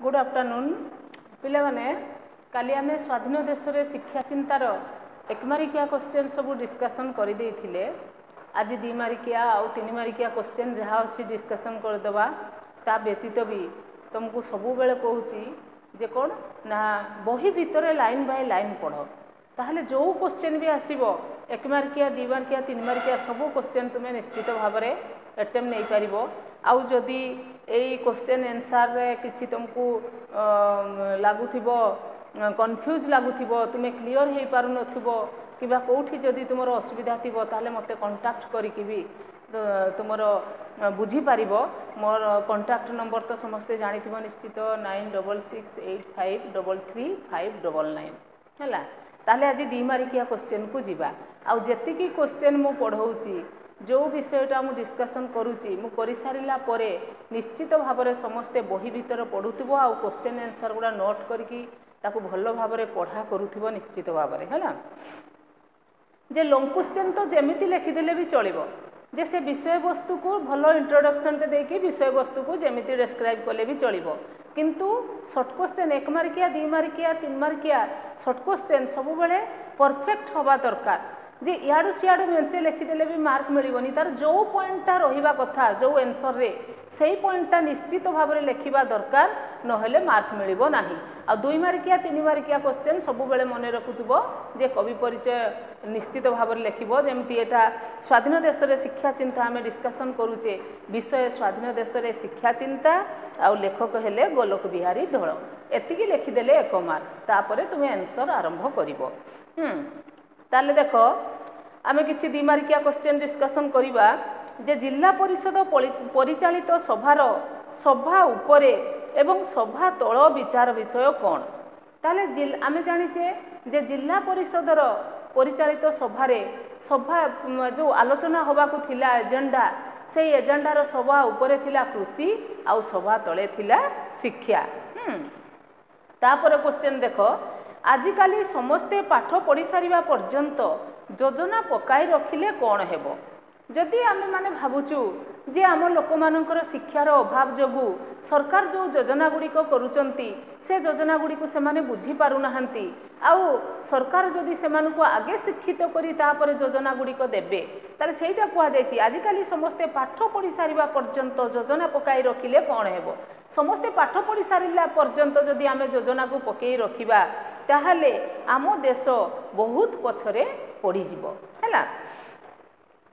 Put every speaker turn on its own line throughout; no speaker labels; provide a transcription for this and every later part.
Good afternoon পিলামানে কালি আমি স্বাধীন দেশরে শিক্ষা চিন্তার একমারিকিয়া কোশ্চেন সবু ডিসকসন করে দিয়ে আজি দ্বিমারিকিয়া আউ তিনমারিকিয়া কোশ্চেন যা অছি ডিসকসন করেদেবা তা ব্যতীত বি তোমাকে সবুবেলে কুচি যে কোণ না বহি ভিতরে লাইন বাই লাইন পড়ো তাহলে যে কোশ্চেন বি আসব এক মার্কিয়া দুই মার্কিয়া তিন মার্কিয়া সবু কোশ্চেন তুমি নিশ্চিত ভাবে এটেম নেইপার আউ যদি ଆଉ ଯଦି ଏଇ କୋଶ୍ଚେନ୍ ଆନ୍ସର୍ରେ କିଛି ତୁମକୁ ଲାଗୁଥିବ କନଫ୍ୟୁଜ୍ ଲାଗୁଥିବ ତୁମେ କ୍ଲିଅର୍ ହେଇପାରୁନଥିବ କିମ୍ବା କେଉଁଠି ଯଦି ତୁମର ଅସୁବିଧା ଥିବ ତାହେଲେ ମୋତେ କଣ୍ଟାକ୍ଟ କରିକି ବି ତୁମର ବୁଝିପାରିବ। ମୋର କଣ୍ଟାକ୍ଟ ନମ୍ବର ତ ସମସ୍ତେ ଜାଣିଥିବ ନିଶ୍ଚିତ nine double six eight five double three five double nine ହେଲା। ତାହେଲେ ଆଜି ଦୁଇ ମାରିକିଆ କୋଶ୍ଚେନ୍କୁ ଯିବା। ଆଉ ଯେତିକି କୋଶ୍ଚେନ୍ ମୁଁ ପଢ଼ଉଛି ଯେଉଁ ବିଷୟଟା ମୁଁ ଡିସ୍କସନ୍ କରୁଛି ମୁଁ କରିସାରିଲା ପରେ ନିଶ୍ଚିତ ଭାବରେ ସମସ୍ତେ ବହି ଭିତରେ ପଢ଼ୁଥିବ ଆଉ କୋଶ୍ଚେନ୍ ଆନ୍ସର୍ ଗୁଡ଼ା ନୋଟ୍ କରିକି ତାକୁ ଭଲ ଭାବରେ ପଢ଼ା କରୁଥିବ ନିଶ୍ଚିତ ଭାବରେ ହେଲା? ଯେ ଲଙ୍ଗ୍ କୋଶ୍ଚେନ୍ ତ ଯେମିତି ଲେଖିଦେଲେ ବି ଚଳିବ ଯେ ସେ ବିଷୟବସ୍ତୁକୁ ଭଲ ଇଣ୍ଟ୍ରୋଡକ୍ସନ୍ଟେ ଦେଇକି ବିଷୟବସ୍ତୁକୁ ଯେମିତି ଡେସ୍କ୍ରାଇବ୍ କଲେ ବି ଚଳିବ। କିନ୍ତୁ ସର୍ଟ କୋଶ୍ଚେନ୍ ଏକ ମାର୍କିଆ ଦୁଇ ମାର୍କିଆ ତିନି ମାର୍କିଆ ସର୍ଟ କୋଶ୍ଚେନ୍ ସବୁବେଳେ ପରଫେକ୍ଟ ହେବା ଦରକାର। ଯେ ଇଆଡ଼ୁ ସିଆଡ଼ୁ ମେଞ୍ଚେ ଲେଖିଦେଲେ ବି ମାର୍କ ମିଳିବନି। ତାର ଯେଉଁ ପଏଣ୍ଟଟା ରହିବା କଥା ଯେଉଁ ଆନ୍ସର୍ରେ ସେଇ ପଏଣ୍ଟଟା ନିଶ୍ଚିତ ଭାବରେ ଲେଖିବା ଦରକାର ନହେଲେ ମାର୍କ ମିଳିବ ନାହିଁ। ଆଉ ଦୁଇ ମାର୍କିଆ ତିନି ମାର୍କିଆ କୋଶ୍ଚେନ୍ ସବୁବେଳେ ମନେ ରଖୁଥିବ ଯେ କବି ପରିଚୟ ନିଶ୍ଚିତ ଭାବରେ ଲେଖିବ। ଯେମିତି ଏଇଟା ସ୍ୱାଧୀନ ଦେଶରେ ଶିକ୍ଷା ଚିନ୍ତା ଆମେ ଡିସ୍କସନ୍ କରୁଛେ ବିଷୟ ସ୍ୱାଧୀନ ଦେଶରେ ଶିକ୍ଷା ଚିନ୍ତା ଆଉ ଲେଖକ ହେଲେ ଗୋଲକ ବିହାରୀ ଧଳ। ଏତିକି ଲେଖିଦେଲେ ଏକ ମାର୍କ ତାପରେ ତୁମେ ଆନ୍ସର୍ ଆରମ୍ଭ କରିବ। ତାହେଲେ ଦେଖ ଆମେ କିଛି ଦୁଇ ମାର୍କିଆ କୋଶ୍ଚେନ୍ ଡିସ୍କସନ୍ କରିବା ଯେ ଜିଲ୍ଲା ପରିଷଦ ପରିଚାଳିତ ସଭାର ସଭା ଉପରେ ଏବଂ ସଭା ତଳ ବିଚାର ବିଷୟ କ'ଣ? ତାହେଲେ ଆମେ ଜାଣିଛେ ଯେ ଜିଲ୍ଲା ପରିଷଦର ପରିଚାଳିତ ସଭାରେ ସଭା ଯେଉଁ ଆଲୋଚନା ହେବାକୁ ଥିଲା ଏଜେଣ୍ଡା ସେଇ ଏଜେଣ୍ଡାର ସଭା ଉପରେ ଥିଲା କୃଷି ଆଉ ସଭା ତଳେ ଥିଲା ଶିକ୍ଷା। ତାପରେ କୋଶ୍ଚେନ୍ ଦେଖ ଆଜିକାଲି ସମସ୍ତେ ପାଠ ପଢ଼ି ସାରିବା ପର୍ଯ୍ୟନ୍ତ ଯୋଜନା ପକାଇ ରଖିଲେ କ'ଣ ହେବ? ଯଦି ଆମେମାନେ ଭାବୁଛୁ ଯେ ଆମ ଲୋକମାନଙ୍କର ଶିକ୍ଷାର ଅଭାବ ଯୋଗୁଁ ସରକାର ଯେଉଁ ଯୋଜନା ଗୁଡ଼ିକ କରୁଛନ୍ତି ସେ ଯୋଜନା ଗୁଡ଼ିକୁ ସେମାନେ ବୁଝିପାରୁନାହାନ୍ତି ଆଉ ସରକାର ଯଦି ସେମାନଙ୍କୁ ଆଗେ ଶିକ୍ଷିତ କରି ତାପରେ ଯୋଜନା ଗୁଡ଼ିକ ଦେବେ ତାହେଲେ ସେଇଟା କୁହାଯାଇଛି ଆଜିକାଲି ସମସ୍ତେ ପାଠ ପଢ଼ି ସାରିବା ପର୍ଯ୍ୟନ୍ତ ଯୋଜନା ପକାଇ ରଖିଲେ କ'ଣ ହେବ? ସମସ୍ତେ ପାଠ ପଢ଼ି ସାରିଲା ପର୍ଯ୍ୟନ୍ତ ଯଦି ଆମେ ଯୋଜନାକୁ ପକାଇ ରଖିବା ତାହେଲେ ଆମ ଦେଶ ବହୁତ ପଛରେ ପଡ଼ିଯିବ ହେଲା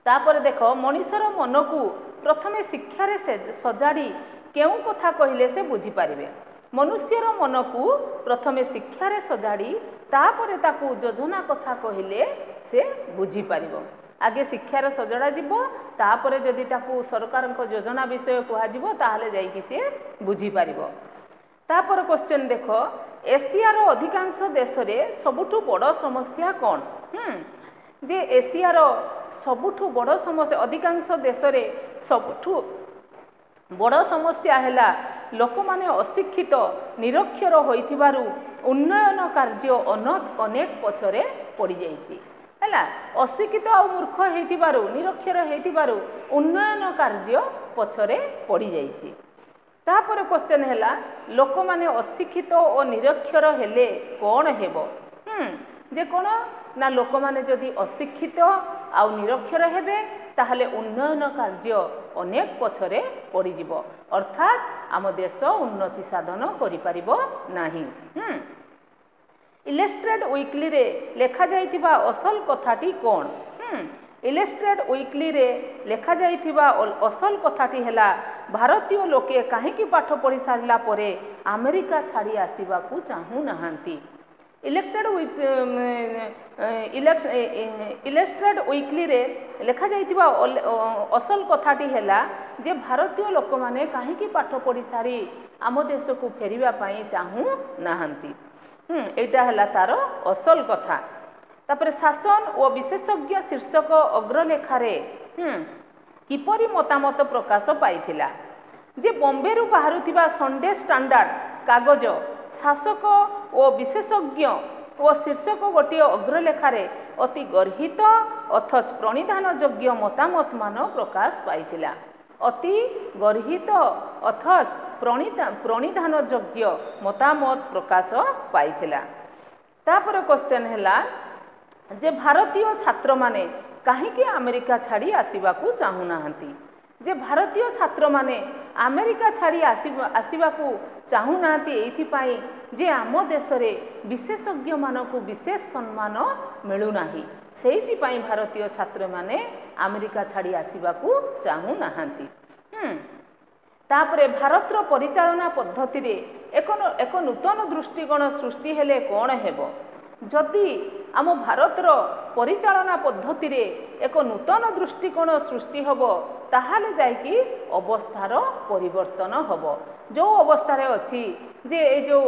ତାପରେ ଦେଖ ମଣିଷର ମନକୁ ପ୍ରଥମେ ଶିକ୍ଷାରେ ସଜାଡ଼ି କେଉଁ କଥା କହିଲେ ସେ ବୁଝିପାରିବେ ମନୁଷ୍ୟର ମନକୁ ପ୍ରଥମେ ଶିକ୍ଷାରେ ସଜାଡ଼ି ତାପରେ ତାକୁ ଯୋଜନା କଥା କହିଲେ ସେ ବୁଝିପାରିବ ଆଗେ ଶିକ୍ଷାର ସଜଡ଼ା ଯିବ ତାପରେ ଯଦି ତାକୁ ସରକାରଙ୍କ ଯୋଜନା ବିଷୟ କୁହାଯିବ ତାହେଲେ ଯାଇକି ସିଏ ବୁଝିପାରିବ ତାପରେ କୋଶ୍ଚେନ୍ ଦେଖ ଏସିଆର ଅଧିକାଂଶ ଦେଶରେ ସବୁଠୁ ବଡ଼ ସମସ୍ୟା କ'ଣ ଯେ ଏସିଆର ସବୁଠୁ ବଡ଼ ସମସ୍ୟା ଅଧିକାଂଶ ଦେଶରେ ସବୁଠୁ ବଡ଼ ସମସ୍ୟା ହେଲା ଲୋକମାନେ ଅଶିକ୍ଷିତ ନିରକ୍ଷର ହୋଇଥିବାରୁ ଉନ୍ନୟନ କାର୍ଯ୍ୟ ଅନେକ ପଛରେ ପଡ଼ିଯାଇଛି ହେଲା ଅଶିକ୍ଷିତ ଆଉ ମୂର୍ଖ ହେଇଥିବାରୁ ନିରକ୍ଷର ହେଇଥିବାରୁ ଉନ୍ନୟନ କାର୍ଯ୍ୟ ପଛରେ ପଡ଼ିଯାଇଛି ତାପରେ କ୍ୱେଶ୍ଚନ୍ ହେଲା ଲୋକମାନେ ଅଶିକ୍ଷିତ ଓ ନିରକ୍ଷର ହେଲେ କ'ଣ ହେବ? ଯେ କ'ଣ? ନା ଲୋକମାନେ ଯଦି ଅଶିକ୍ଷିତ ଆଉ ନିରକ୍ଷର ହେବେ ତାହେଲେ ଉନ୍ନୟନ କାର୍ଯ୍ୟ ଅନେକ ପଛରେ ପଡ଼ିଯିବ। ଅର୍ଥାତ୍ ଆମ ଦେଶ ଉନ୍ନତି ସାଧନ କରିପାରିବ ନାହିଁ। ଇଲେଷ୍ଟ୍ରେଟ୍ ୱିକ୍ଲିରେ ଲେଖାଯାଇଥିବା ଅସଲ କଥାଟି କ'ଣ? ଇଲେଷ୍ଟ୍ରେଟ୍ ୱିକ୍ଲିରେ ଲେଖାଯାଇଥିବା ଅସଲ କଥାଟି ହେଲା ଭାରତୀୟ ଲୋକେ କାହିଁକି ପାଠ ପଢ଼ି ସାରିଲା ପରେ ଆମେରିକା ଛାଡ଼ି ଆସିବାକୁ ଚାହୁଁନାହାନ୍ତି? ଇଲେକ୍ଟେଡ୍ ଇଲେଷ୍ଟ୍ରେଟ୍ ୱିକ୍ଲିରେ ଲେଖାଯାଇଥିବା ଅସଲ କଥାଟି ହେଲା ଯେ ଭାରତୀୟ ଲୋକମାନେ କାହିଁକି ପାଠ ପଢ଼ି ସାରି ଆମ ଦେଶକୁ ଫେରିବା ପାଇଁ ଚାହୁଁନାହାନ୍ତି? ଏଇଟା ହେଲା ତାର ଅସଲ କଥା। ତାପରେ ଶାସନ ଓ ବିଶେଷଜ୍ଞ ଶୀର୍ଷକ ଅଗ୍ରଲେଖାରେ କିପରି ମତାମତ ପ୍ରକାଶ ପାଇଥିଲା? ଯେ ବମ୍ବେରୁ ବାହାରୁଥିବା ସଣ୍ଡେ ଷ୍ଟାଣ୍ଡାର୍ଡ କାଗଜ ଶାସକ ଓ ବିଶେଷଜ୍ଞ ଓ ଶୀର୍ଷକ ଗୋଟିଏ ଅଗ୍ରଲେଖାରେ ଅତି ଗର୍ହିତ ଅଥଚ ପ୍ରଣିଧାନ ଯୋଗ୍ୟ ମତାମତ ମାନ ପ୍ରକାଶ ପାଇଥିଲା। ଅତି ଗର୍ହିତ ଅଥଚ ପ୍ରଣିତା ପ୍ରଣିଧାନ ଯୋଗ୍ୟ ମତାମତ ପ୍ରକାଶ ପାଇଥିଲା। ତାପରେ କ୍ୱେଶ୍ଚନ୍ ହେଲା ଯେ ଭାରତୀୟ ଛାତ୍ରମାନେ କାହିଁକି ଆମେରିକା ଛାଡ଼ି ଆସିବାକୁ ଚାହୁଁନାହାନ୍ତି? ଯେ ଭାରତୀୟ ଛାତ୍ରମାନେ ଆମେରିକା ଛାଡ଼ି ଆସିବା ଆସିବାକୁ ଚାହୁଁନାହାନ୍ତି ଏଇଥିପାଇଁ ଯେ ଆମ ଦେଶରେ ବିଶେଷଜ୍ଞମାନଙ୍କୁ ବିଶେଷ ସମ୍ମାନ ମିଳୁନାହିଁ। ସେଇଥିପାଇଁ ଭାରତୀୟ ଛାତ୍ରମାନେ ଆମେରିକା ଛାଡ଼ି ଆସିବାକୁ ଚାହୁଁନାହାନ୍ତି। ତାପରେ ଭାରତର ପରିଚାଳନା ପଦ୍ଧତିରେ ଏକ ଏକ ନୂତନ ଦୃଷ୍ଟିକୋଣ ସୃଷ୍ଟି ହେଲେ କ'ଣ ହେବ? ଯଦି ଆମ ଭାରତର ପରିଚାଳନା ପଦ୍ଧତିରେ ଏକ ନୂତନ ଦୃଷ୍ଟିକୋଣ ସୃଷ୍ଟି ହେବ ତାହେଲେ ଯାଇକି ଅବସ୍ଥାର ପରିବର୍ତ୍ତନ ହେବ। ଯେଉଁ ଅବସ୍ଥାରେ ଅଛି ଯେ ଏଇ ଯେଉଁ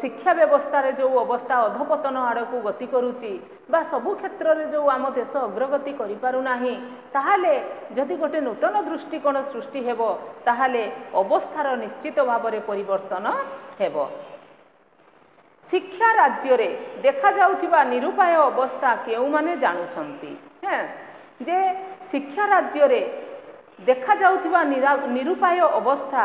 ଶିକ୍ଷା ବ୍ୟବସ୍ଥାରେ ଯେଉଁ ଅବସ୍ଥା ଅଧପତନ ଆଡ଼କୁ ଗତି କରୁଛି ବା ସବୁ କ୍ଷେତ୍ରରେ ଯେଉଁ ଆମ ଦେଶ ଅଗ୍ରଗତି କରିପାରୁନାହିଁ ତାହେଲେ ଯଦି ଗୋଟେ ନୂତନ ଦୃଷ୍ଟିକୋଣ ସୃଷ୍ଟି ହେବ ତାହେଲେ ଅବସ୍ଥାର ନିଶ୍ଚିତ ଭାବରେ ପରିବର୍ତ୍ତନ ହେବ। ଶିକ୍ଷା ରାଜ୍ୟରେ ଦେଖାଯାଉଥିବା ନିରୁପାୟ ଅବସ୍ଥା କେଉଁମାନେ ଜାଣୁଛନ୍ତି ହେଁ ଯେ ଶିକ୍ଷା ରାଜ୍ୟରେ ଦେଖାଯାଉଥିବା ନିରୁପାୟ ଅବସ୍ଥା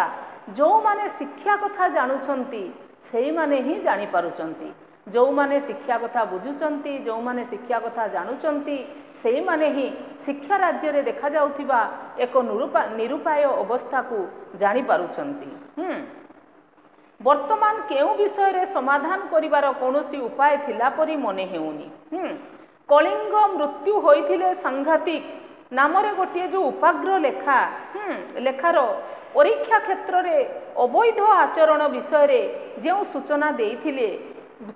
ଯେଉଁମାନେ ଶିକ୍ଷା କଥା ଜାଣୁଛନ୍ତି ସେଇମାନେ ହିଁ ଜାଣିପାରୁଛନ୍ତି ଯେଉଁମାନେ ଶିକ୍ଷା କଥା ବୁଝୁଛନ୍ତି ଯେଉଁମାନେ ଶିକ୍ଷା କଥା ଜାଣୁଛନ୍ତି ସେଇମାନେ ହିଁ ଶିକ୍ଷା ରାଜ୍ୟରେ ଦେଖାଯାଉଥିବା ଏକ ନିରୁପା ନିରୁପାୟ ଅବସ୍ଥାକୁ ଜାଣିପାରୁଛନ୍ତି ବର୍ତ୍ତମାନ କେଉଁ ବିଷୟରେ ସମାଧାନ କରିବାର କୌଣସି ଉପାୟ ଥିଲା ପରି ମନେ ହେଉନି। କଳିଙ୍ଗ ମୃତ୍ୟୁ ହୋଇଥିଲେ ସାଂଘାତିକ ନାମରେ ଗୋଟିଏ ଯେଉଁ ଉପାଗ୍ର ଲେଖା ଲେଖାର ପରୀକ୍ଷା କ୍ଷେତ୍ରରେ ଅବୈଧ ଆଚରଣ ବିଷୟରେ ଯେଉଁ ସୂଚନା ଦେଇଥିଲେ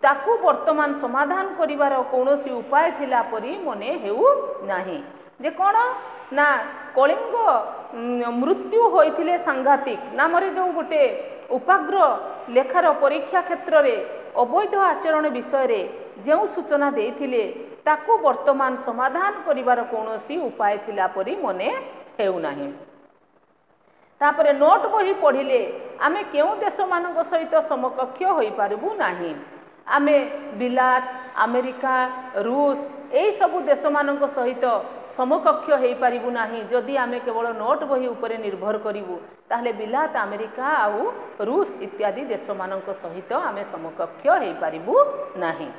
ତାକୁ ବର୍ତ୍ତମାନ ସମାଧାନ କରିବାର କୌଣସି ଉପାୟ ଥିଲା ପରି ମନେ ହେଉନାହିଁ ଯେ କ'ଣ? ନା କଳିଙ୍ଗ ମୃତ୍ୟୁ ହୋଇଥିଲେ ସାଂଘାତିକ ନାମରେ ଯେଉଁ ଗୋଟେ ଉପାଗ୍ର ଲେଖାର ପରୀକ୍ଷା କ୍ଷେତ୍ରରେ ଅବୈଧ ଆଚରଣ ବିଷୟରେ ଯେଉଁ ସୂଚନା ଦେଇଥିଲେ ତାକୁ ବର୍ତ୍ତମାନ ସମାଧାନ କରିବାର କୌଣସି ଉପାୟ ଥିଲା ପରି ମନେ ହେଉନାହିଁ। ତାପରେ ନୋଟ୍ ବହି ପଢ଼ିଲେ ଆମେ କେଉଁ ଦେଶମାନଙ୍କ ସହିତ ସମକକ୍ଷ ହୋଇପାରିବୁ ନାହିଁ। ଆମେ ବିଲାତ ଆମେରିକା ରୁଷ ଏହିସବୁ ଦେଶମାନଙ୍କ ସହିତ ସମକକ୍ଷ ହୋଇପାରିବୁ ନାହିଁ ଯଦି ଆମେ କେବଳ ନୋଟ୍ ବହି ଉପରେ ନିର୍ଭର କରିବୁ ତାହେଲେ ବିଲାତ ଆମେରିକା ଆଉ ରୁଷ ଇତ୍ୟାଦି ଦେଶମାନଙ୍କ ସହିତ ଆମେ ସମକକ୍ଷ ହୋଇପାରିବୁ ନାହିଁ।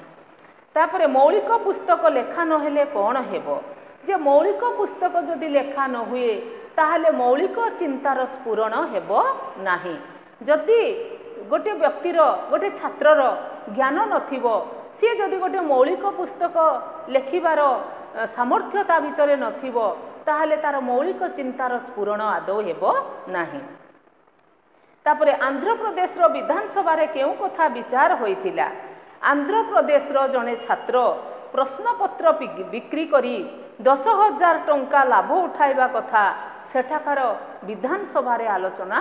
ତାପରେ ମୌଳିକ ପୁସ୍ତକ ଲେଖା ନହେଲେ କ'ଣ ହେବ? ଯେ ମୌଳିକ ପୁସ୍ତକ ଯଦି ଲେଖା ନ ହୁଏ ତାହେଲେ ମୌଳିକ ଚିନ୍ତାର ସ୍ଫୁରଣ ହେବ ନାହିଁ। ଯଦି ଗୋଟିଏ ବ୍ୟକ୍ତିର ଗୋଟେ ଛାତ୍ରର ଜ୍ଞାନ ନଥିବ ସିଏ ଯଦି ଗୋଟେ ମୌଳିକ ପୁସ୍ତକ ଲେଖିବାର ସାମର୍ଥ୍ୟ ତା ଭିତରେ ନଥିବ ତାହେଲେ ତାର ମୌଳିକ ଚିନ୍ତାର ସ୍ଫୁରଣ ଆଦୌ ହେବ ନାହିଁ। ତାପରେ ଆନ୍ଧ୍ରପ୍ରଦେଶର ବିଧାନସଭାରେ କେଉଁ କଥା ବିଚାର ହୋଇଥିଲା? ଆନ୍ଧ୍ରପ୍ରଦେଶର ଜଣେ ଛାତ୍ର ପ୍ରଶ୍ନପତ୍ର ବିକ୍ରି କରି ଦଶ ହଜାର ଟଙ୍କା ଲାଭ ଉଠାଇବା କଥା ସେଠାକାର ବିଧାନସଭାରେ ଆଲୋଚନା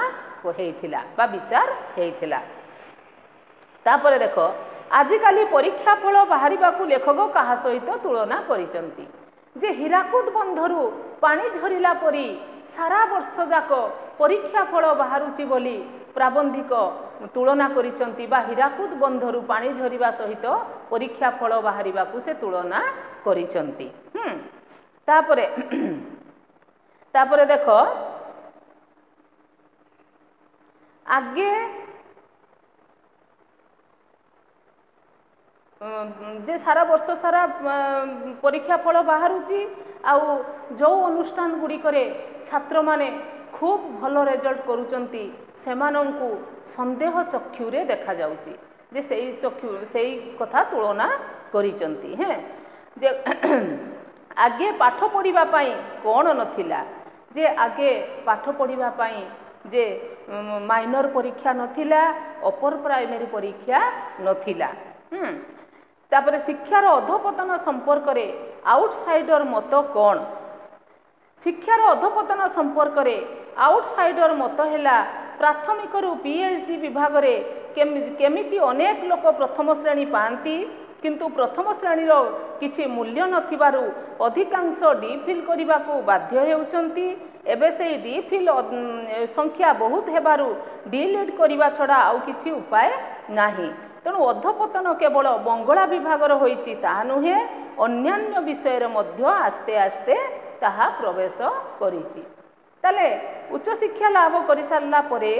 ହେଇଥିଲା ବା ବିଚାର ହେଇଥିଲା। ତାପରେ ଦେଖ ଆଜିକାଲି ପରୀକ୍ଷା ଫଳ ବାହାରିବାକୁ ଲେଖକ କାହା ସହିତ ତୁଳନା କରିଛନ୍ତି। ଯେ ହୀରାକୁଦ ବନ୍ଧରୁ ପାଣି ଝରିଲା ପରି ସାରା ବର୍ଷ ଯାକ ପରୀକ୍ଷା ଫଳ ବାହାରୁଛି ବୋଲି ପ୍ରାବନ୍ଧିକ ତୁଳନା କରିଛନ୍ତି ବା ହୀରାକୁଦ ବନ୍ଧରୁ ପାଣି ଝରିବା ସହିତ ପରୀକ୍ଷା ଫଳ ବାହାରିବାକୁ ସେ ତୁଳନା କରିଛନ୍ତି। ତାପରେ ତାପରେ ଦେଖ ଆଗେ ଯେ ସାରା ବର୍ଷ ସାରା ପରୀକ୍ଷା ଫଳ ବାହାରୁଛି ଆଉ ଯେଉଁ ଅନୁଷ୍ଠାନ ଗୁଡ଼ିକରେ ଛାତ୍ରମାନେ ଖୁବ୍ ଭଲ ରେଜଲ୍ଟ କରୁଛନ୍ତି ସେମାନଙ୍କୁ ସନ୍ଦେହ ଚକ୍ଷୁରେ ଦେଖାଯାଉଛି ଯେ ସେଇ ଚକ୍ଷୁ ସେଇ କଥା ତୁଳନା କରିଛନ୍ତି ହେଁ? ଯେ ଆଗେ ପାଠ ପଢ଼ିବା ପାଇଁ କ'ଣ ନଥିଲା ଯେ ଆଗେ ପାଠ ପଢ଼ିବା ପାଇଁ ଯେ ମାଇନର ପରୀକ୍ଷା ନଥିଲା ଅପର ପ୍ରାଇମେରୀ ପରୀକ୍ଷା ନଥିଲା ତାପରେ ଶିକ୍ଷାର ଅଧପତନ ସମ୍ପର୍କରେ ଆଉଟସାଇଡର ମତ କ'ଣ? ଶିକ୍ଷାର ଅଧପତନ ସମ୍ପର୍କରେ ଆଉଟସାଇଡର ମତ ହେଲା ପ୍ରାଥମିକରୁ ପି ଏଚ୍ ଡି ବିଭାଗରେ କେମିତି ଅନେକ ଲୋକ ପ୍ରଥମ ଶ୍ରେଣୀ ପାଆନ୍ତି କିନ୍ତୁ ପ୍ରଥମ ଶ୍ରେଣୀର କିଛି ମୂଲ୍ୟ ନଥିବାରୁ ଅଧିକାଂଶ ଡି ଫିଲ୍ କରିବାକୁ ବାଧ୍ୟ ହେଉଛନ୍ତି। ଏବେ ସେଇ ଡି ଫିଲ୍ ସଂଖ୍ୟା ବହୁତ ହେବାରୁ ଡିଲିଟ୍ କରିବା ଛଡ଼ା ଆଉ କିଛି ଉପାୟ ନାହିଁ ତେଣୁ ଅଧପତନ କେବଳ ବଙ୍ଗଳା ବିଭାଗର ହୋଇଛି ତାହା ନୁହେଁ ଅନ୍ୟାନ୍ୟ ବିଷୟରେ ମଧ୍ୟ ଆସ୍ତେ ଆସ୍ତେ ତାହା ପ୍ରବେଶ କରିଛି ତାହେଲେ ଉଚ୍ଚଶିକ୍ଷା ଲାଭ କରିସାରିଲା ପରେ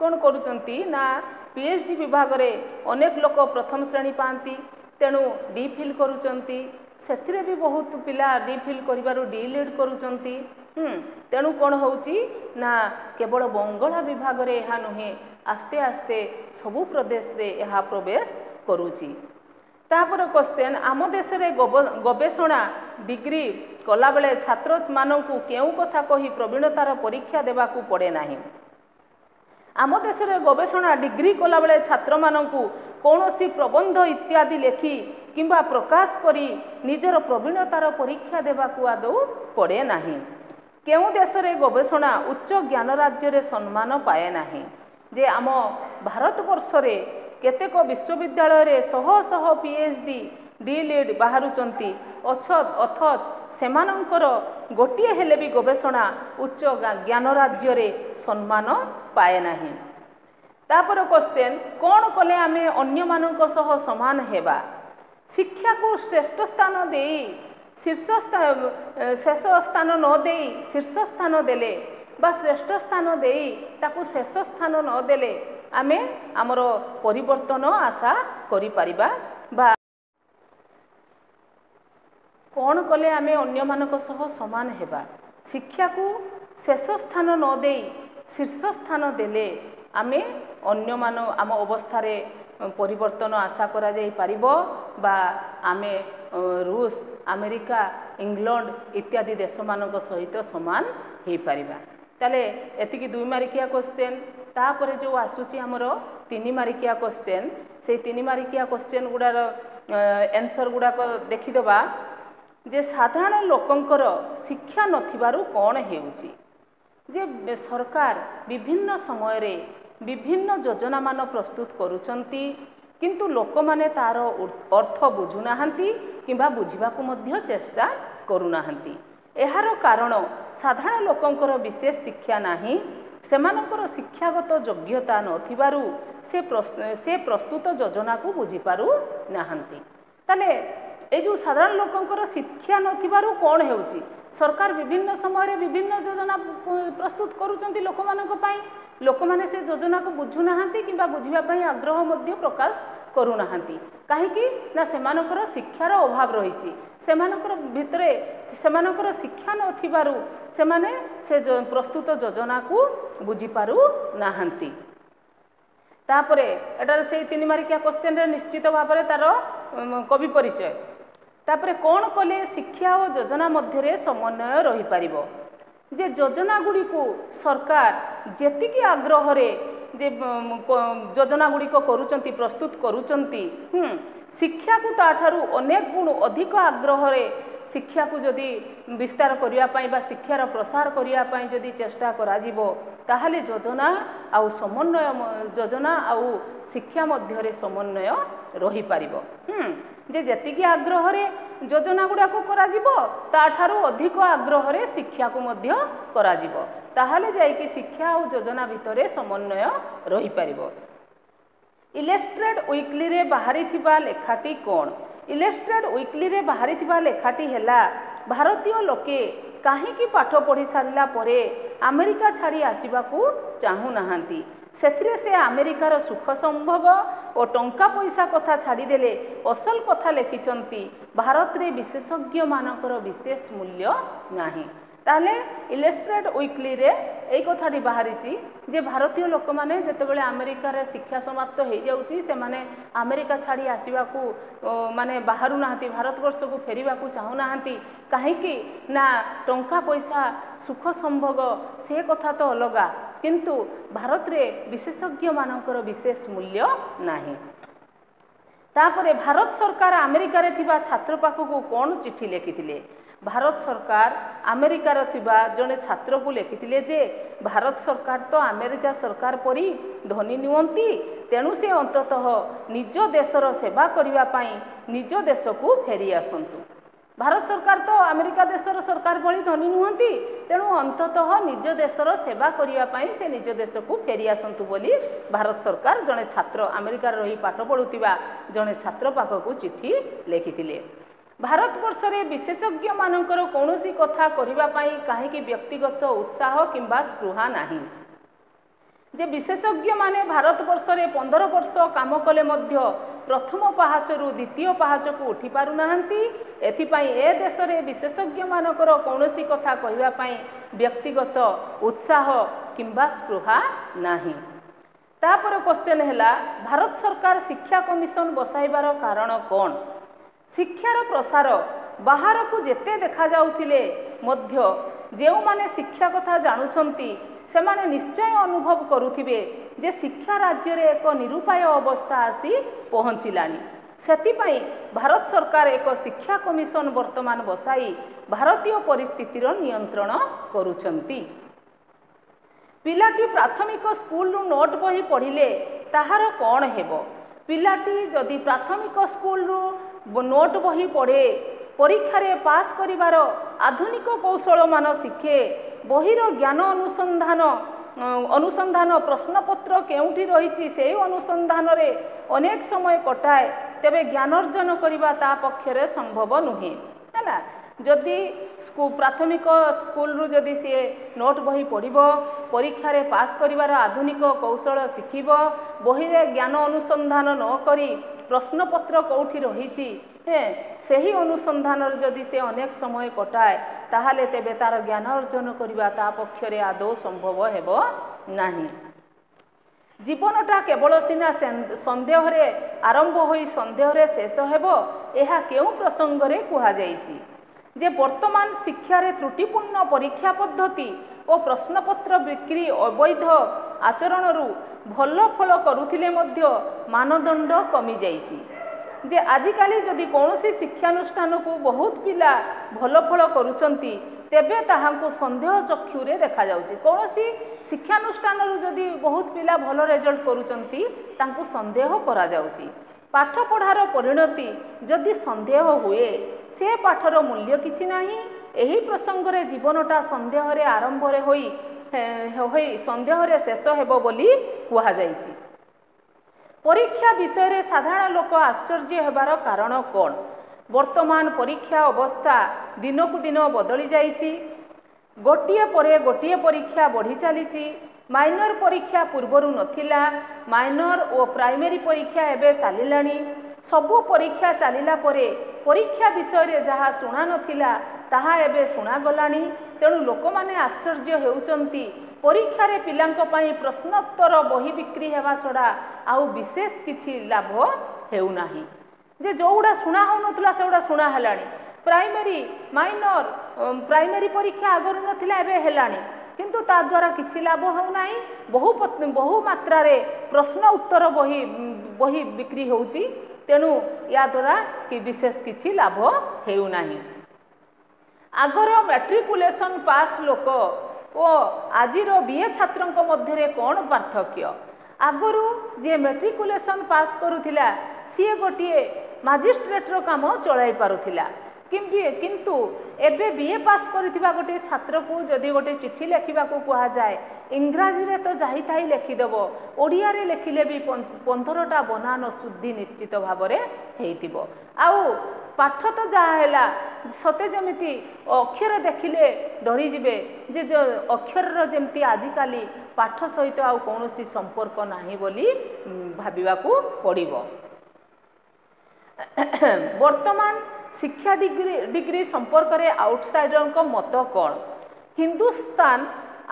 କ'ଣ କରୁଛନ୍ତି ନା ପି ଏଚ୍ ଡି ବିଭାଗରେ ଅନେକ ଲୋକ ପ୍ରଥମ ଶ୍ରେଣୀ ପାଆନ୍ତି ତେଣୁ ଡି ଫିଲ୍ କରୁଛନ୍ତି ସେଥିରେ ବି ବହୁତ ପିଲା ଡି ଫିଲ୍ କରିବାରୁ ଡି ଲିଡ୍ କରୁଛନ୍ତି ତେଣୁ କ'ଣ ହେଉଛି? ନା କେବଳ ବଙ୍ଗଳା ବିଭାଗରେ ଏହା ନୁହେଁ ଆସ୍ତେ ଆସ୍ତେ ସବୁ ପ୍ରଦେଶରେ ଏହା ପ୍ରବେଶ କରୁଛି। ତାପରେ କ୍ୱେଶ୍ଚେନ୍ ଆମ ଦେଶରେ ଗବେଷଣା ଡିଗ୍ରୀ କଲାବେଳେ ଛାତ୍ରମାନଙ୍କୁ କେଉଁ କଥା କହି ପ୍ରବୀଣତାର ପରୀକ୍ଷା ଦେବାକୁ ପଡ଼େ ନାହିଁ? ଆମ ଦେଶରେ ଗବେଷଣା ଡିଗ୍ରୀ କଲାବେଳେ ଛାତ୍ରମାନଙ୍କୁ କୌଣସି ପ୍ରବନ୍ଧ ଇତ୍ୟାଦି ଲେଖି କିମ୍ବା ପ୍ରକାଶ କରି ନିଜର ପ୍ରବୀଣତାର ପରୀକ୍ଷା ଦେବାକୁ ଆଦୌ ପଡ଼େ ନାହିଁ। କେଉଁ ଦେଶରେ ଗବେଷଣା ଉଚ୍ଚ ଜ୍ଞାନ ରାଜ୍ୟରେ ସମ୍ମାନ ପାଏ ନାହିଁ? ଯେ ଆମ ଭାରତବର୍ଷରେ କେତେକ ବିଶ୍ୱବିଦ୍ୟାଳୟରେ ଶହ ଶହ P H D D litt ବାହାରୁଛନ୍ତି ଅଥଚ ଅଥଚ ସେମାନଙ୍କର ଗୋଟିଏ ହେଲେ ବି ଗବେଷଣା ଉଚ୍ଚ ଜ୍ଞାନ ରାଜ୍ୟରେ ସମ୍ମାନ ପାଏ ନାହିଁ। ତାପରେ କ୍ୱେଶ୍ଚେନ୍ କ'ଣ କଲେ ଆମେ ଅନ୍ୟମାନଙ୍କ ସହ ସମାନ ହେବା? ଶିକ୍ଷାକୁ ଶ୍ରେଷ୍ଠ ସ୍ଥାନ ଦେଇ ଶୀର୍ଷ ଶେଷ ସ୍ଥାନ ନ ଦେଇ ଶୀର୍ଷ ସ୍ଥାନ ଦେଲେ ବା ଶ୍ରେଷ୍ଠ ସ୍ଥାନ ଦେଇ ତାକୁ ଶେଷ ସ୍ଥାନ ନ ଦେଲେ ଆମେ ଆମର ପରିବର୍ତ୍ତନ ଆଶା କରିପାରିବା ବା କ'ଣ କଲେ ଆମେ ଅନ୍ୟମାନଙ୍କ ସହ ସମାନ ହେବା ଶିକ୍ଷାକୁ ଶେଷ ସ୍ଥାନ ନ ଦେଇ ଶୀର୍ଷ ସ୍ଥାନ ଦେଲେ ଆମେ ଅନ୍ୟମାନ ଆମ ଅବସ୍ଥାରେ ପରିବର୍ତ୍ତନ ଆଶା କରାଯାଇପାରିବ ବା ଆମେ ରୁଷ ଆମେରିକା ଇଂଲଣ୍ଡ ଇତ୍ୟାଦି ଦେଶମାନଙ୍କ ସହିତ ସମାନ ହେଇପାରିବା। ତାହେଲେ ଏତିକି ଦୁଇ ମାରିକିଆ କ୍ୱେଶ୍ଚେନ୍ ତାପରେ ଯେଉଁ ଆସୁଛି ଆମର ତିନି ମାରିକିଆ କ୍ୱେଶ୍ଚେନ୍ ସେଇ ତିନି ମାରିକିଆ କ୍ୱେଶ୍ଚେନ୍ ଗୁଡ଼ାର ଆନ୍ସର୍ ଗୁଡ଼ାକ ଦେଖିଦେବା ଯେ ସାଧାରଣ ଲୋକଙ୍କର ଶିକ୍ଷା ନଥିବାରୁ କ'ଣ ହେଉଛି? ଯେ ସରକାର ବିଭିନ୍ନ ସମୟରେ ବିଭିନ୍ନ ଯୋଜନାମାନ ପ୍ରସ୍ତୁତ କରୁଛନ୍ତି କିନ୍ତୁ ଲୋକମାନେ ତା'ର ଅର୍ଥ ବୁଝୁନାହାନ୍ତି କିମ୍ବା ବୁଝିବାକୁ ମଧ୍ୟ ଚେଷ୍ଟା କରୁନାହାନ୍ତି। ଏହାର କାରଣ ସାଧାରଣ ଲୋକଙ୍କର ବିଶେଷ ଶିକ୍ଷା ନାହିଁ। ସେମାନଙ୍କର ଶିକ୍ଷାଗତ ଯୋଗ୍ୟତା ନଥିବାରୁ ସେ ସେ ପ୍ରସ୍ତୁତ ଯୋଜନାକୁ ବୁଝିପାରୁନାହାନ୍ତି ତାହେଲେ ଏ ଯେଉଁ ସାଧାରଣ ଲୋକଙ୍କର ଶିକ୍ଷା ନଥିବାରୁ କ'ଣ ହେଉଛି? ସରକାର ବିଭିନ୍ନ ସମୟରେ ବିଭିନ୍ନ ଯୋଜନା ପ୍ରସ୍ତୁତ କରୁଛନ୍ତି ଲୋକମାନଙ୍କ ପାଇଁ। ଲୋକମାନେ ସେ ଯୋଜନାକୁ ବୁଝୁନାହାନ୍ତି କିମ୍ବା ବୁଝିବା ପାଇଁ ଆଗ୍ରହ ମଧ୍ୟ ପ୍ରକାଶ କରୁନାହାନ୍ତି। କାହିଁକି? ନା ସେମାନଙ୍କର ଶିକ୍ଷାର ଅଭାବ ରହିଛି। ସେମାନଙ୍କର ଭିତରେ ସେମାନଙ୍କର ଶିକ୍ଷା ନଥିବାରୁ ସେମାନେ ସେ ପ୍ରସ୍ତୁତ ଯୋଜନାକୁ ବୁଝିପାରୁନାହାନ୍ତି। ତାପରେ ଏଟାରେ ସେଇ ତିନି ମାରିକିଆ କ୍ୱେଶ୍ଚେନ୍ରେ ନିଶ୍ଚିତ ଭାବରେ ତାର କବି ପରିଚୟ। ତାପରେ କ'ଣ କଲେ ଶିକ୍ଷା ଓ ଯୋଜନା ମଧ୍ୟରେ ସମନ୍ୱୟ ରହିପାରିବ? ଯେ ଯୋଜନା ଗୁଡ଼ିକୁ ସରକାର ଯେତିକି ଆଗ୍ରହରେ ଯେ ଯୋଜନା ଗୁଡ଼ିକ କରୁଛନ୍ତି ପ୍ରସ୍ତୁତ କରୁଛନ୍ତି ଶିକ୍ଷାକୁ ତାଠାରୁ ଅନେକ ଗୁଣ ଅଧିକ ଆଗ୍ରହରେ ଶିକ୍ଷାକୁ ଯଦି ବିସ୍ତାର କରିବା ପାଇଁ ବା ଶିକ୍ଷାର ପ୍ରସାର କରିବା ପାଇଁ ଯଦି ଚେଷ୍ଟା କରାଯିବ ତାହେଲେ ଯୋଜନା ଆଉ ସମନ୍ୱୟ ଯୋଜନା ଆଉ ଶିକ୍ଷା ମଧ୍ୟରେ ସମନ୍ୱୟ ରହିପାରିବ ଯେ ଯେତିକି ଆଗ୍ରହରେ ଯୋଜନା ଗୁଡ଼ାକୁ କରାଯିବ ତାଠାରୁ ଅଧିକ ଆଗ୍ରହରେ ଶିକ୍ଷାକୁ ମଧ୍ୟ କରାଯିବ। ତାହେଲେ ଯାଇକି ଶିକ୍ଷା ଆଉ ଯୋଜନା ଭିତରେ ସମନ୍ୱୟ ରହିପାରିବ। ଇଲେଷ୍ଟ୍ରେଡ୍ ୱିକ୍ଲିରେ ବାହାରିଥିବା ଲେଖାଟି କ'ଣ? ଇଲେଷ୍ଟ୍ରେଡ୍ ୱିକ୍ଲିରେ ବାହାରିଥିବା ଲେଖାଟି ହେଲା ଭାରତୀୟ ଲୋକେ କାହିଁକି ପାଠ ପଢ଼ି ସାରିଲା ପରେ ଆମେରିକା ଛାଡ଼ି ଆସିବାକୁ ଚାହୁଁନାହାନ୍ତି ସେଥିରେ ସେ ଆମେରିକାର ସୁଖ ସମ୍ଭୋଗ ଓ ଟଙ୍କା ପଇସା କଥା ଛାଡ଼ିଦେଲେ ଅସଲ କଥା ଲେଖିଛନ୍ତି ଭାରତରେ ବିଶେଷଜ୍ଞମାନଙ୍କର ବିଶେଷ ମୂଲ୍ୟ ନାହିଁ। ତାହେଲେ ଇଲେଷ୍ଟ୍ରେଟ୍ ୱିକ୍ଲିରେ ଏଇ କଥାଟି ବାହାରିଛି ଯେ ଭାରତୀୟ ଲୋକମାନେ ଯେତେବେଳେ ଆମେରିକାରେ ଶିକ୍ଷା ସମାପ୍ତ ହେଇଯାଉଛି ସେମାନେ ଆମେରିକା ଛାଡ଼ି ଆସିବାକୁ ମାନେ ବାହାରୁନାହାନ୍ତି ଭାରତବର୍ଷକୁ ଫେରିବାକୁ ଚାହୁଁନାହାନ୍ତି କାହିଁକି? ନା ଟଙ୍କା ପଇସା ସୁଖ ସମ୍ଭୋଗ ସେ କଥା ତ ଅଲଗା। କିନ୍ତୁ ଭାରତରେ ବିଶେଷଜ୍ଞମାନଙ୍କର ବିଶେଷ ମୂଲ୍ୟ ନାହିଁ। ତାପରେ ଭାରତ ସରକାର ଆମେରିକାରେ ଥିବା ଛାତ୍ର ପାଖକୁ କ'ଣ ଚିଠି ଲେଖିଥିଲେ? ଭାରତ ସରକାର ଆମେରିକାର ଥିବା ଜଣେ ଛାତ୍ରକୁ ଲେଖିଥିଲେ ଯେ ଭାରତ ସରକାର ତ ଆମେରିକା ସରକାର ପରି ଧନୀ ନୁହନ୍ତି। ତେଣୁ ସେ ଅନ୍ତତଃ ନିଜ ଦେଶର ସେବା କରିବା ପାଇଁ ନିଜ ଦେଶକୁ ଫେରି ଆସନ୍ତୁ। ଭାରତ ସରକାର ତ ଆମେରିକା ଦେଶର ସରକାର ଭଳି ଧନୀ ନୁହନ୍ତି। ତେଣୁ ଅନ୍ତତଃ ନିଜ ଦେଶର ସେବା କରିବା ପାଇଁ ସେ ନିଜ ଦେଶକୁ ଫେରି ଆସନ୍ତୁ ବୋଲି ଭାରତ ସରକାର ଜଣେ ଛାତ୍ର ଆମେରିକାରେ ରହି ପାଠ ପଢ଼ୁଥିବା ଜଣେ ଛାତ୍ର ପାଖକୁ ଚିଠି ଲେଖିଥିଲେ। ଭାରତବର୍ଷରେ ବିଶେଷଜ୍ଞମାନଙ୍କର କୌଣସି କଥା କରିବା ପାଇଁ କାହିଁକି ବ୍ୟକ୍ତିଗତ ଉତ୍ସାହ କିମ୍ବା ସ୍ପୃହା ନାହିଁ? ଯେ ବିଶେଷଜ୍ଞମାନେ ଭାରତବର୍ଷରେ ପନ୍ଦର ବର୍ଷ କାମ କଲେ ମଧ୍ୟ ପ୍ରଥମ ପାହାଚରୁ ଦ୍ୱିତୀୟ ପାହାଚକୁ ଉଠି ପାରୁନାହାନ୍ତି ଏଥିପାଇଁ ଏ ଦେଶରେ ବିଶେଷଜ୍ଞମାନଙ୍କର କୌଣସି କଥା କହିବା ପାଇଁ ବ୍ୟକ୍ତିଗତ ଉତ୍ସାହ କିମ୍ବା ସ୍ପୃହା ନାହିଁ। ତାପରେ କ୍ୱେଶ୍ଚନ୍ ହେଲା ଭାରତ ସରକାର ଶିକ୍ଷା କମିଶନ ବସାଇବାର କାରଣ କ'ଣ? ଶିକ୍ଷାର ପ୍ରସାର ବାହାରକୁ ଯେତେ ଦେଖାଯାଉଥିଲେ ମଧ୍ୟ ଯେଉଁମାନେ ଶିକ୍ଷା କଥା ଜାଣୁଛନ୍ତି ସେମାନେ ନିଶ୍ଚୟ ଅନୁଭବ କରୁଥିବେ ଯେ ଶିକ୍ଷା ରାଜ୍ୟରେ ଏକ ନିରୁପାୟ ଅବସ୍ଥା ଆସି ପହଞ୍ଚିଲାଣି। ସେଥିପାଇଁ ଭାରତ ସରକାର ଏକ ଶିକ୍ଷା କମିଶନ ବର୍ତ୍ତମାନ ବସାଇ ଭାରତୀୟ ପରିସ୍ଥିତିର ନିୟନ୍ତ୍ରଣ କରୁଛନ୍ତି। ପିଲାଟି ପ୍ରାଥମିକ ସ୍କୁଲରୁ ନୋଟ୍ ବହି ପଢ଼ିଲେ ତାହାର କ'ଣ ହେବ? ପିଲାଟି ଯଦି ପ୍ରାଥମିକ ସ୍କୁଲରୁ ନୋଟ୍ ବହି ପଢ଼େ। ପରୀକ୍ଷାରେ ପାସ୍ କରିବାର ଆଧୁନିକ କୌଶଳମାନ ଶିଖେ। ବହିର ଜ୍ଞାନ ଅନୁସନ୍ଧାନ ଅନୁସନ୍ଧାନ ପ୍ରଶ୍ନପତ୍ର କେଉଁଠି ରହିଛି ସେହି ଅନୁସନ୍ଧାନରେ ଅନେକ ସମୟ କଟାଏ। ତେବେ ଜ୍ଞାନ ଅର୍ଜନ କରିବା ତା ପକ୍ଷରେ ସମ୍ଭବ ନୁହେଁ ହେଲା। ଯଦି ପ୍ରାଥମିକ ସ୍କୁଲରୁ ଯଦି ସିଏ ନୋଟ୍ ବହି ପଢ଼ିବ ପରୀକ୍ଷାରେ ପାସ୍ କରିବାର ଆଧୁନିକ କୌଶଳ ଶିଖିବ ବହିରେ ଜ୍ଞାନ ଅନୁସନ୍ଧାନ ନ କରି ପ୍ରଶ୍ନପତ୍ର କେଉଁଠି ରହିଛି? ହେଁ ସେହି ଅନୁସନ୍ଧାନରେ ଯଦି ସେ ଅନେକ ସମୟ କଟାଏ ତାହେଲେ ତେବେ ତା'ର ଜ୍ଞାନ ଅର୍ଜନ କରିବା ତା ପକ୍ଷରେ ଆଦୌ ସମ୍ଭବ ହେବ ନାହିଁ। ଜୀବନଟା କେବଳ ସିନା ସନ୍ଦେହରେ ଆରମ୍ଭ ହୋଇ ସନ୍ଦେହରେ ଶେଷ ହେବ ଏହା କେଉଁ ପ୍ରସଙ୍ଗରେ କୁହାଯାଇଛି? ଯେ ବର୍ତ୍ତମାନ ଶିକ୍ଷାରେ ତ୍ରୁଟିପୂର୍ଣ୍ଣ ପରୀକ୍ଷା ପଦ୍ଧତି ଓ ପ୍ରଶ୍ନପତ୍ର ବିକ୍ରି ଅବୈଧ ଆଚରଣରୁ ଭଲ ଫଳ କରୁଥିଲେ ମଧ୍ୟ ମାନଦଣ୍ଡ କମିଯାଇଛି। ଯେ ଆଜିକାଲି ଯଦି କୌଣସି ଶିକ୍ଷାନୁଷ୍ଠାନକୁ ବହୁତ ପିଲା ଭଲ ଫଳ କରୁଛନ୍ତି ତେବେ ତାହାଙ୍କୁ ସନ୍ଦେହ ଚକ୍ଷୁରେ ଦେଖାଯାଉଛି। କୌଣସି ଶିକ୍ଷାନୁଷ୍ଠାନରୁ ଯଦି ବହୁତ ପିଲା ଭଲ ରେଜଲ୍ଟ କରୁଛନ୍ତି ତାଙ୍କୁ ସନ୍ଦେହ କରାଯାଉଛି। ପାଠପଢ଼ାର ପରିଣତି ଯଦି ସନ୍ଦେହ ହୁଏ ସେ ପାଠର ମୂଲ୍ୟ କିଛି ନାହିଁ। ଏହି ପ୍ରସଙ୍ଗରେ ଜୀବନଟା ସନ୍ଦେହରେ ଆରମ୍ଭରେ ହୋଇ ହୋଇ ସନ୍ଦେହରେ ଶେଷ ହେବ ବୋଲି କୁହାଯାଇଛି। ପରୀକ୍ଷା ବିଷୟରେ ସାଧାରଣ ଲୋକ ଆଶ୍ଚର୍ଯ୍ୟ ହେବାର କାରଣ କ'ଣ? ବର୍ତ୍ତମାନ ପରୀକ୍ଷା ଅବସ୍ଥା ଦିନକୁ ଦିନ ବଦଳି ଯାଇଛି। ଗୋଟିଏ ପରେ ଗୋଟିଏ ପରୀକ୍ଷା ବଢ଼ି ଚାଲିଛି। ମାଇନର ପରୀକ୍ଷା ପୂର୍ବରୁ ନଥିଲା। ମାଇନର ଓ ପ୍ରାଇମେରୀ ପରୀକ୍ଷା ଏବେ ଚାଲିଲାଣି। ସବୁ ପରୀକ୍ଷା ଚାଲିଲା ପରେ ପରୀକ୍ଷା ବିଷୟରେ ଯାହା ଶୁଣା ନଥିଲା ତାହା ଏବେ ଶୁଣାଗଲାଣି ତେଣୁ ଲୋକମାନେ ଆଶ୍ଚର୍ଯ୍ୟ ହେଉଛନ୍ତି। ପରୀକ୍ଷାରେ ପିଲାଙ୍କ ପାଇଁ ପ୍ରଶ୍ନୋତ୍ତର ବହି ବିକ୍ରି ହେବା ଛଡ଼ା ଆଉ ବିଶେଷ କିଛି ଲାଭ ହେଉନାହିଁ। ଯେ ଯେଉଁଗୁଡ଼ା ଶୁଣା ହେଉନଥିଲା ସେଗୁଡ଼ା ଶୁଣା ହେଲାଣି। ପ୍ରାଇମେରୀ ମାଇନର ପ୍ରାଇମେରୀ ପରୀକ୍ଷା ଆଗରୁ ନଥିଲା ଏବେ ହେଲାଣି। କିନ୍ତୁ ତା ଦ୍ୱାରା କିଛି ଲାଭ ହେଉନାହିଁ। ବହୁ ବହୁ ମାତ୍ରାରେ ପ୍ରଶ୍ନ ଉତ୍ତର ବହି ବହି ବିକ୍ରି ହେଉଛି। ତେଣୁ ଏହାଦ୍ୱାରା କି ବିଶେଷ କିଛି ଲାଭ ହେଉନାହିଁ। ଆଗର ମ୍ୟାଟ୍ରିକୁଲେସନ୍ ପାସ୍ ଲୋକ ଓ ଆଜିର ବି ଏ ଛାତ୍ରଙ୍କ ମଧ୍ୟରେ କ'ଣ ପାର୍ଥକ୍ୟ? ଆଗରୁ ଯିଏ ମେଟ୍ରିକୁଲେସନ୍ ପାସ୍ କରୁଥିଲା ସିଏ ଗୋଟିଏ ମାଜିଷ୍ଟ୍ରେଟ୍ର କାମ ଚଳାଇ ପାରୁଥିଲା। କିନ୍ତୁ ଏବେ ବି ଏ ପାସ୍ କରିଥିବା ଗୋଟିଏ ଛାତ୍ରକୁ ଯଦି ଗୋଟିଏ ଚିଠି ଲେଖିବାକୁ କୁହାଯାଏ ଇଂରାଜୀରେ ତ ଯାଇଥାଇ ଲେଖିଦେବ ଓଡ଼ିଆରେ ଲେଖିଲେ ବି ପନ୍ଦରଟା ବନାନ ଶୁଦ୍ଧି ନିଶ୍ଚିତ ଭାବରେ ହେଇଥିବ। ଆଉ ପାଠ ତ ଯାହା ହେଲା ସତେ ଯେମିତି ଅକ୍ଷର ଦେଖିଲେ ଡରିଯିବେ ଯେ ଅକ୍ଷରର ଯେମିତି ଆଜିକାଲି ପାଠ ସହିତ ଆଉ କୌଣସି ସମ୍ପର୍କ ନାହିଁ ବୋଲି ଭାବିବାକୁ ପଡ଼ିବ ବର୍ତ୍ତମାନ ଶିକ୍ଷା ଡିଗ୍ରୀ ଡିଗ୍ରୀ ସମ୍ପର୍କରେ ଆଉଟସାଇଡରଙ୍କ ମତ କ'ଣ ହିନ୍ଦୁସ୍ତାନ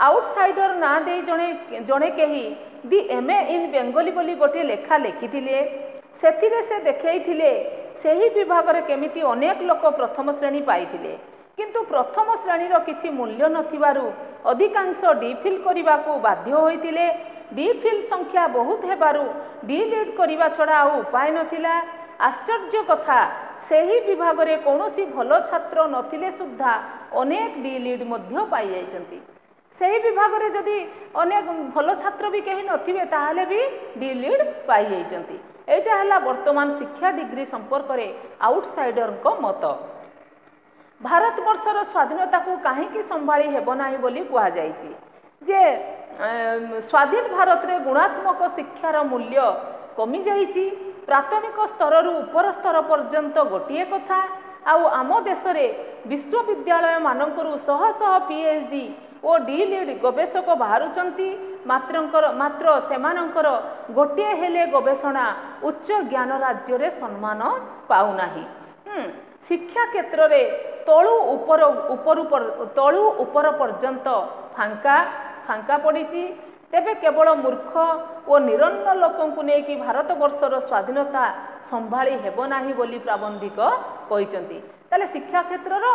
ଆଉଟସାଇଡର ନାଁ ଦେଇ ଜଣେ ଜଣେ କେହି the M A in Bengali ବୋଲି ଗୋଟିଏ ଲେଖା ଲେଖିଥିଲେ ସେଥିରେ ସେ ଦେଖାଇଥିଲେ ସେହି ବିଭାଗରେ କେମିତି ଅନେକ ଲୋକ ପ୍ରଥମ ଶ୍ରେଣୀ ପାଇଥିଲେ କିନ୍ତୁ ପ୍ରଥମ ଶ୍ରେଣୀର କିଛି ମୂଲ୍ୟ ନଥିବାରୁ ଅଧିକାଂଶ ଡିଫିଲ୍ କରିବାକୁ ବାଧ୍ୟ ହୋଇଥିଲେ ଡିଫିଲ୍ ସଂଖ୍ୟା ବହୁତ ହେବାରୁ ଡି ଲିଡ୍ କରିବା ଛଡ଼ା ଆଉ ଉପାୟ ନଥିଲା ଆଶ୍ଚର୍ଯ୍ୟ କଥା ସେହି ବିଭାଗରେ କୌଣସି ଭଲ ଛାତ୍ର ନଥିଲେ ସୁଦ୍ଧା ଅନେକ ଡି ଲିଡ୍ ମଧ୍ୟ ପାଇଯାଇଛନ୍ତି ସେହି ବିଭାଗରେ ଯଦି ଅନେକ ଭଲ ଛାତ୍ର ବି କେହି ନଥିବେ ତାହେଲେ ବି ଡି ଲିଡ୍ ପାଇଯାଇଛନ୍ତି ଏଇଟା ହେଲା ବର୍ତ୍ତମାନ ଶିକ୍ଷା ଡିଗ୍ରୀ ସମ୍ପର୍କରେ ଆଉଟସାଇଡରଙ୍କ ମତ। ଭାରତବର୍ଷର ସ୍ୱାଧୀନତାକୁ କାହିଁକି ସମ୍ଭାଳି ହେବ ନାହିଁ ବୋଲି କୁହାଯାଇଛି ଯେ ସ୍ୱାଧୀନ ଭାରତରେ ଗୁଣାତ୍ମକ ଶିକ୍ଷାର ମୂଲ୍ୟ କମିଯାଇଛି ପ୍ରାଥମିକ ସ୍ତରରୁ ଉପର ସ୍ତର ପର୍ଯ୍ୟନ୍ତ ଗୋଟିଏ କଥା ଆଉ ଆମ ଦେଶରେ ବିଶ୍ୱବିଦ୍ୟାଳୟମାନଙ୍କରୁ ଶହ ଶହ ପି ଏଚ୍ ଡି ଓ ଡି ଲିଡ୍ ଗବେଷକ ବାହାରୁଛନ୍ତି ମାତ୍ରଙ୍କର ମାତ୍ର ସେମାନଙ୍କର ଗୋଟିଏ ହେଲେ ଗବେଷଣା ଉଚ୍ଚ ଜ୍ଞାନ ରାଜ୍ୟରେ ସମ୍ମାନ ପାଉନାହିଁ। ଶିକ୍ଷା କ୍ଷେତ୍ରରେ ତଳୁ ଉପର ଉପରୁ ପର- ତଳୁ ଉପର ପର୍ଯ୍ୟନ୍ତ ଫାଙ୍କା ଫାଙ୍କା ପଡ଼ିଛି। ତେବେ କେବଳ ମୂର୍ଖ ଓ ନିରନ୍ନ ଲୋକଙ୍କୁ ନେଇକି ଭାରତବର୍ଷର ସ୍ୱାଧୀନତା ସମ୍ଭାଳି ହେବ ନାହିଁ ବୋଲି ପ୍ରାବନ୍ଧିକ କହିଛନ୍ତି। ତାହେଲେ ଶିକ୍ଷା କ୍ଷେତ୍ରର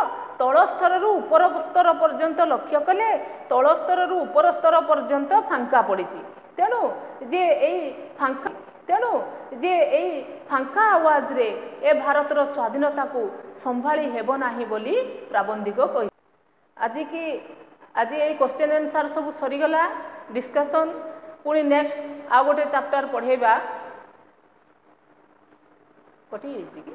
ତଳ ସ୍ତରରୁ ଉପର ସ୍ତର ପର୍ଯ୍ୟନ୍ତ ଲକ୍ଷ୍ୟ କଲେ ତଳ ସ୍ତରରୁ ଉପର ସ୍ତର ପର୍ଯ୍ୟନ୍ତ ଫାଙ୍କା ପଡ଼ିଛି। ତେଣୁ ଯେ ଏଇ ଫାଙ୍କା ତେଣୁ ଯେ ଏଇ ଫାଙ୍କା ଆୱାଜରେ ଏ ଭାରତର ସ୍ୱାଧୀନତାକୁ ସମ୍ଭାଳି ହେବ ନାହିଁ ବୋଲି ପ୍ରାବନ୍ଧିକ କହି ଆଜି କି ଆଜି ଏଇ କ୍ୱେଶ୍ଚନ୍ ଆନ୍ସର୍ ସବୁ ସରିଗଲା ଡିସ୍କସନ୍ ପୁଣି ନେକ୍ସଟ ଆଉ ଗୋଟେ ଚାପ୍ଟର ପଢ଼େଇବା। କଟିଯାଇଛି କି?